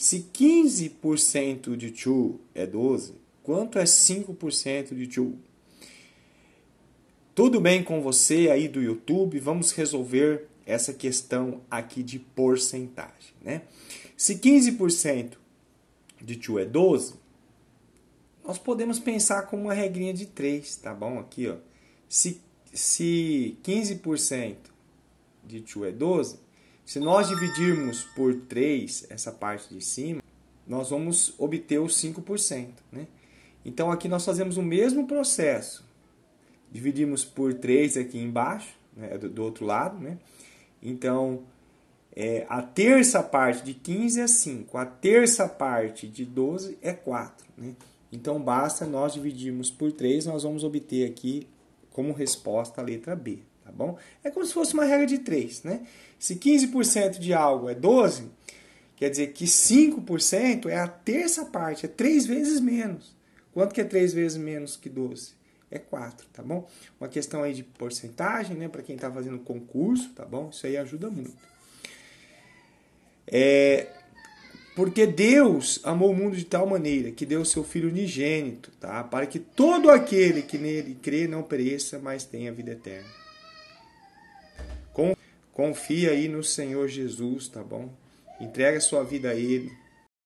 Se 15% de 2 é 12, quanto é 5% de 2? Tudo bem com você aí do YouTube? Vamos resolver essa questão aqui de porcentagem, né? Se 15% de 2 é 12, nós podemos pensar com uma regrinha de 3, tá bom? Aqui, ó. Se, se 15% de 2 é 12, se nós dividirmos por 3 essa parte de cima, nós vamos obter os 5%, né? Então aqui nós fazemos o mesmo processo. Dividimos por 3 aqui embaixo, né, do, do outro lado, né? Então, é, a terça parte de 15 é 5, a terça parte de 12 é 4, né? Então basta nós dividirmos por 3, nós vamos obter aqui como resposta a letra B, tá bom? É como se fosse uma regra de 3, né? Se 15% de algo é 12, quer dizer que 5% é a terça parte, é 3 vezes menos. Quanto que é 3 vezes menos que 12? É 4, tá bom? Uma questão aí de porcentagem, né? Para quem está fazendo concurso, tá bom? Isso aí ajuda muito. É, porque Deus amou o mundo de tal maneira que deu o seu Filho unigênito, tá? Para que todo aquele que nele crê não pereça, mas tenha vida eterna. Confia aí no Senhor Jesus, tá bom? Entrega sua vida a Ele.